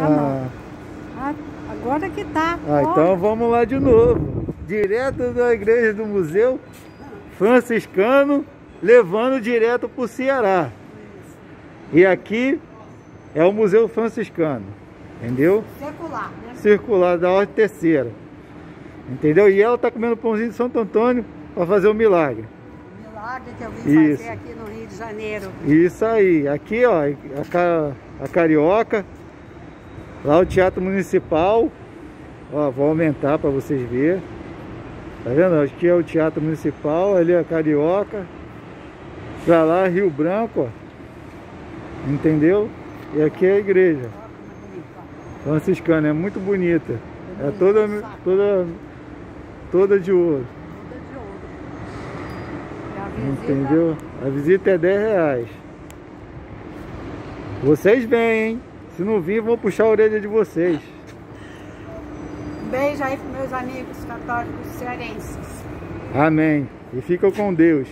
Ah, não. Ah, agora que tá. Ah, então vamos lá de novo. Direto da igreja do museu franciscano, levando direto para o Ceará. E aqui é o Museu Franciscano. Entendeu? Circular, né? Circular da ordem terceira. Entendeu? E ela está comendo pãozinho de Santo Antônio para fazer o milagre. Milagre que eu vim Isso. fazer aqui no Rio de Janeiro. Isso aí. Aqui, ó, a, a Carioca. Lá o Teatro Municipal. Ó, vou aumentar para vocês verem. Tá vendo? Aqui é o Teatro Municipal, ali é a Carioca. Pra lá, Rio Branco, ó. Entendeu? E aqui é a igreja. Franciscana, é muito bonita. É toda, toda, toda de ouro. Entendeu? A visita é 10 reais. Vocês vêm, hein? Se não vir, vão puxar a orelha de vocês. Beijo aí pros meus amigos católicos cearenses. Amém. E ficam com Deus.